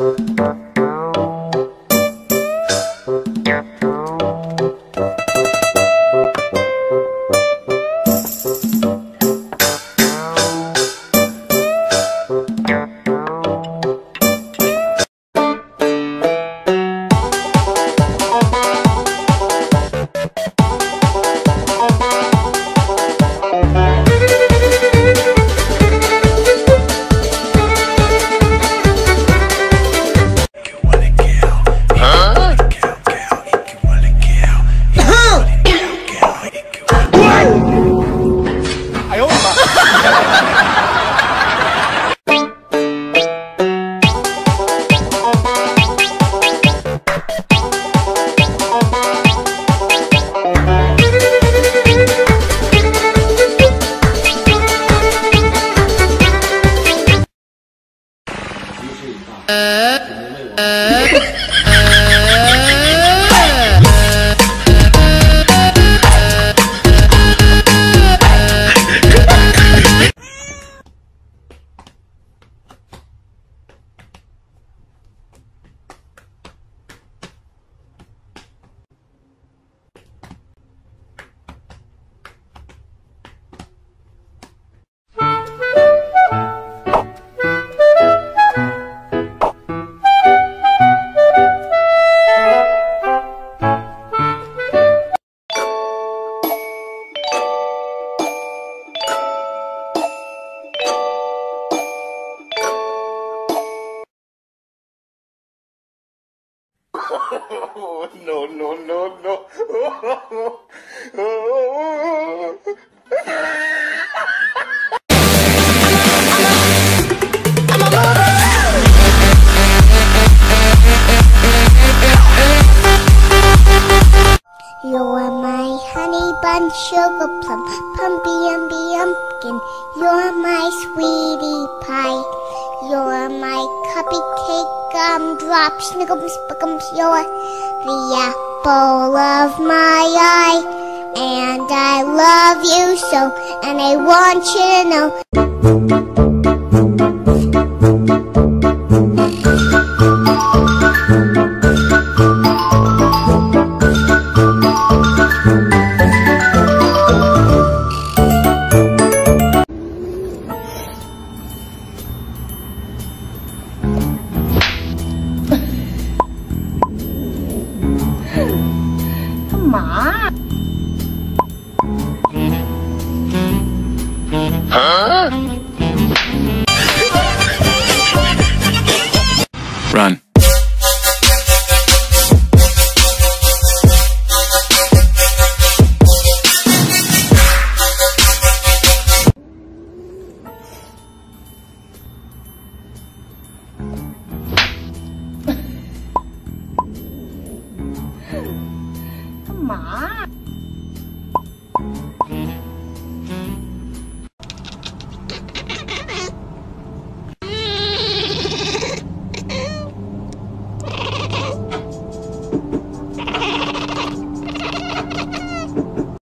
Thank you. 嗯 no, no, no, no. You're my honey bun, sugar plum, pumpy umby umpkin. You're my sweetie gumdrop, snickums, spickums. You're the apple of my eye. And I love you so, and I want you to know. 嘛？啊！Run。嘛？